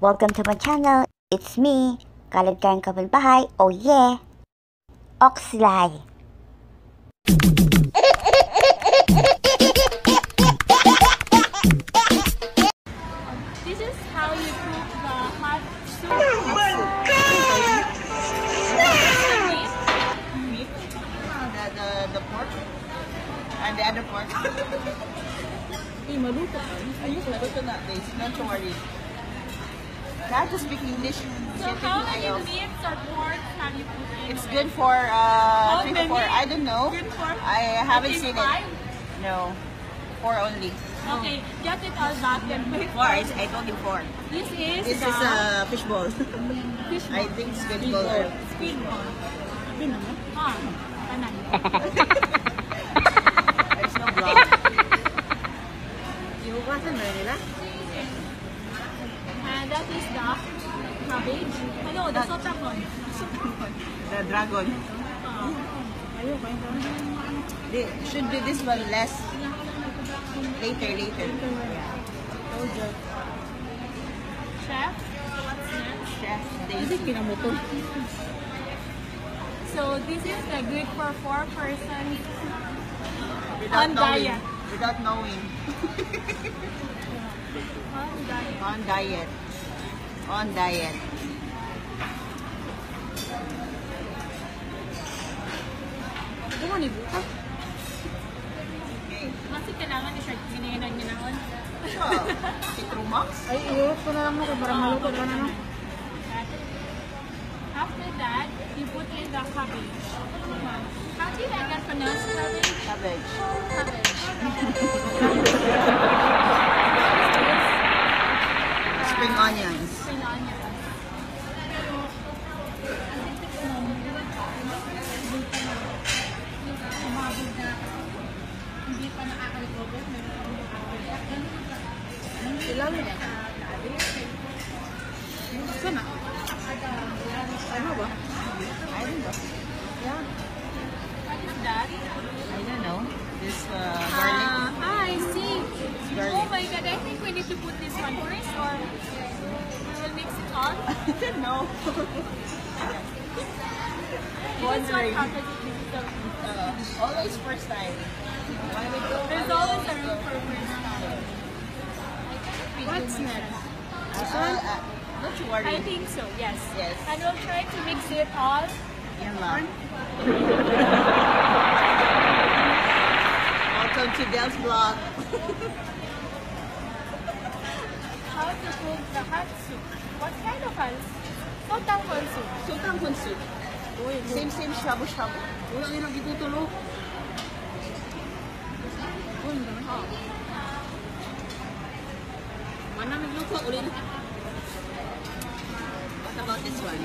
Welcome to my channel. It's me, Kalad Karen Kapalbahay. Oh yeah! Oxlay. Maluto. Naluto na this. Not to worry. Not to speak English. So how many meats or pork have you put in? It's good for uh, How three to four. I don't know. Good for I haven't seen five? it. No. Four only. Okay, get it all back then. Four. I, I told you four. This is This the is a fishbowl. fish I think it's good color. Squid ball. Ah. There's no vlog. Ihugasan na nila? And uh, that is the cabbage. Oh, ano, the sotakon. The dragon. Oh. They should do this one less later, later. Chef, what's next? Chef Daisy. So this is the good for four persons On diet. Without knowing. on diet. On diet. On diet. Ano ni buka? Okay. Kasi kailangan ni siya ginayanan niya naon. So, Citrumax. Ay, iuot ko na lang mo kay para maluto ka na no. After that, you put in the cabbage. How do you again pronounce cabbage? Cabbage. Cabbage. Spring onions. Spring onions. Hindi pa nakaka-recover. Ilaw niya. Sana? Ano ba? I don't know. What is that? I don't know. This uh, garlic. Ah, I see. garlic. Oh my god, I think we need to put this one first or we all. I don't know. Wondering. Uh, always first time. There's always a room for first time. What's next? Uh, uh, uh, don't you worry. I think so, yes. Yes. And we'll try to mix it all. Yan lang. Welcome to Dhel's vlog. How to cook the hot soup. What kind of hot soup? Sotanghon soup. Sultan Kunsu. Oh, same, same shabu shabu. Wala nilang gitutulo. Mana nagluto ulit. What about this one?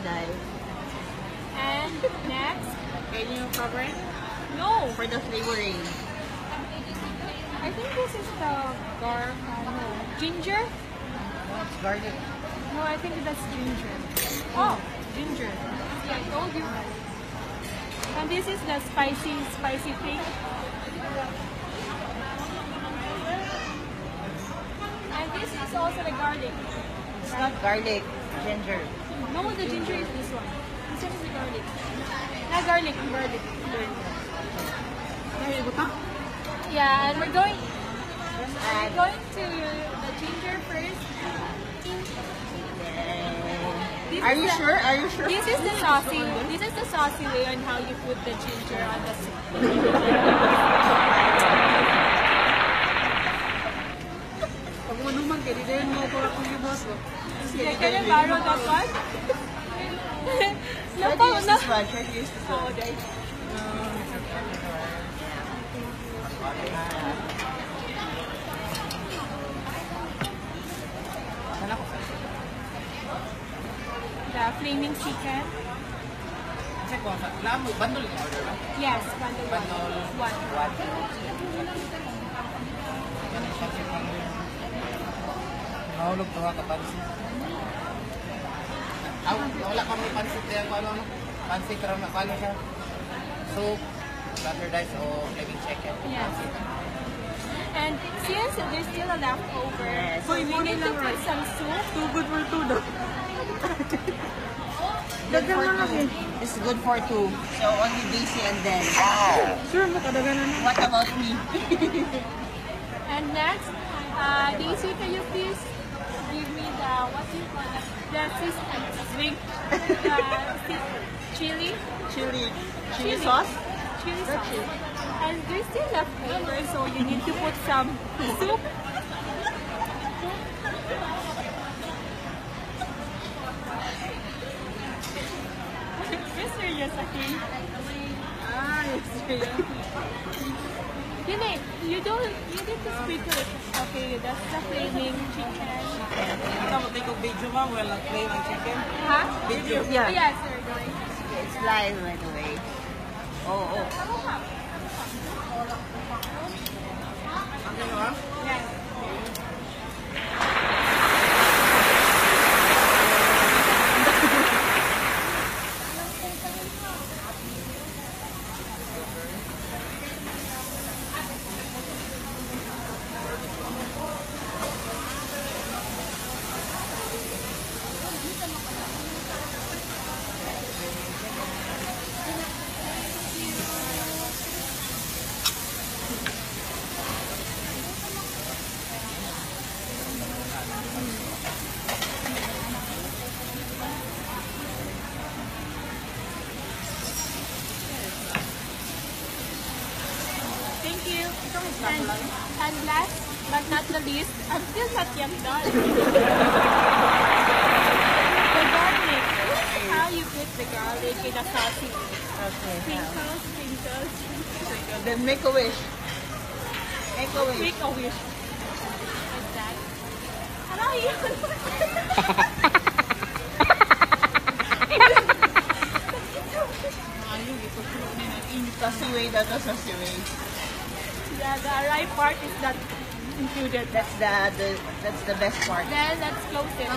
Dive. And next, Can you cover it? no. For the flavoring. I think this is the gar, no, ginger. Oh, it's garlic. No, I think that's ginger. Oh. oh, ginger. See, I told you. And this is the spicy, spicy thing. And this is also the garlic. It's not garlic. Ginger. No, the ginger is this one. This one is the garlic. Not garlic, garlic. Dahil buta? Yeah, and we're going, we're going to the ginger first. This Are you the- sure? Are you sure? This is the saucy. This is the saucy way on how you put the ginger on the soup. Pag manuman kay di din mo ko akong gibos ko. Can you borrow that one? To use this one. Try to use this one. Oh, there. The flaming chicken. Check one. Lamb bundle in order, right? Yes, bundle. Bundle. One. One. Nahulog to ka pansit. Ah, wala kami pansit yan. Ano, ano? Pansit raw na. Ano siya? Soup. Butter rice o flaming chicken. Yes. And since there's still a leftover, Yes. so we need to put some soup. Too good for two daw. Good for two. It's good for two. So only Daisy and then. Sure, makadaganan na. What about me? And next, uh, Daisy, can you please give me the, what do you call that? The sis- uh, swing, the si- chili, chili. Chili sauce? Chili sauce. And there's still leftover, so you need to put some soup. Be serious, okay? Ah, yes. Yeah. Hindi, you don't, you need to sprinkle it. Okay, that's the flaming chicken. Ikaw, mag-take of video ma, wala play ng chicken. Huh? Video. Yeah. Yes, sir. It's live by the way. Oh, oh. Ano ha? Yes. Thank you. And, and last but not the least, I'm still not yet done. the garlic. How you put the garlic in a sausage. Okay. Sprinkles, sprinkles. Then make a wish. Make a wish. Make a wish. Like that. Hello, Sasiway na to, sasiway. Yeah, the right part is not included. That's the, the that's the best part. Then let's close it.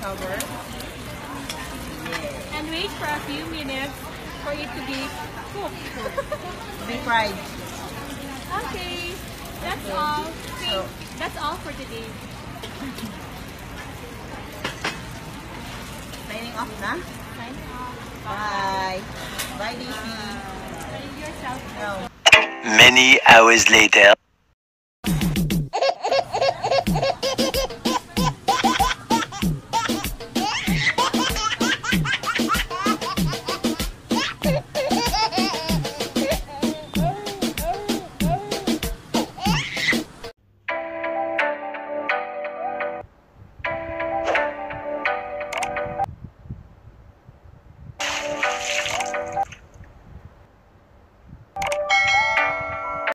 Cover. And wait for a few minutes for it to be cooked. Be fried. Okay, that's all. So- That's all for today. Signing off na. Sign off. Bye. Bye, Daisy. Many hours later.